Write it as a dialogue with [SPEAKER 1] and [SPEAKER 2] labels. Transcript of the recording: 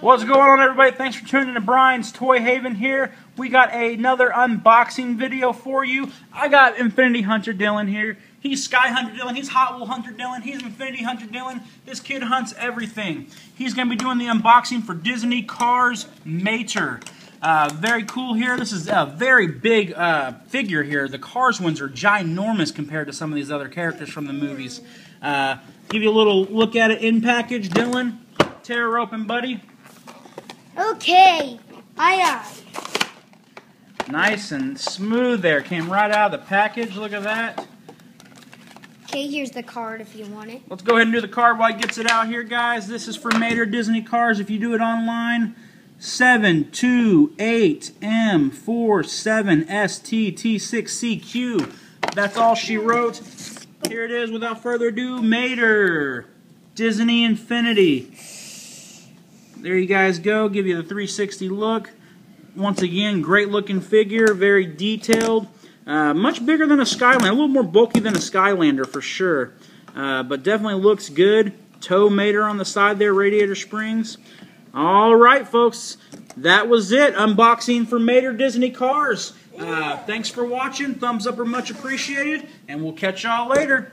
[SPEAKER 1] What's going on, everybody? Thanks for tuning in to Bryan's Toy Haven here. We got another unboxing video for you. I got Infinity Hunter Dylan here. He's Sky Hunter Dylan. He's Hot Wheel Hunter Dylan. He's Infinity Hunter Dylan. This kid hunts everything. He's going to be doing the unboxing for Disney Cars Mater. Uh, very cool here. This is a very big uh, figure here. The Cars ones are ginormous compared to some of these other characters from the movies. Uh, give you a little look at it in package, Dylan. Tear open, buddy.
[SPEAKER 2] Okay, aye aye.
[SPEAKER 1] Nice and smooth there. Came right out of the package. Look at that.
[SPEAKER 2] Okay, here's the card if you want it.
[SPEAKER 1] Let's go ahead and do the card while he gets it out here, guys. This is for Mater Disney Cars. If you do it online, 728M47STT6CQ. That's all she wrote. Here it is, without further ado, Mater. Disney Infinity. There you guys go. Give you the 360 look. Once again, great looking figure, very detailed. Uh, much bigger than a Skylander, a little more bulky than a Skylander for sure. Uh, but definitely looks good. Tow mater on the side there, radiator springs. All right, folks, that was it. Unboxing for Mater Disney Cars. Uh, thanks for watching. Thumbs up are much appreciated, and we'll catch y'all later.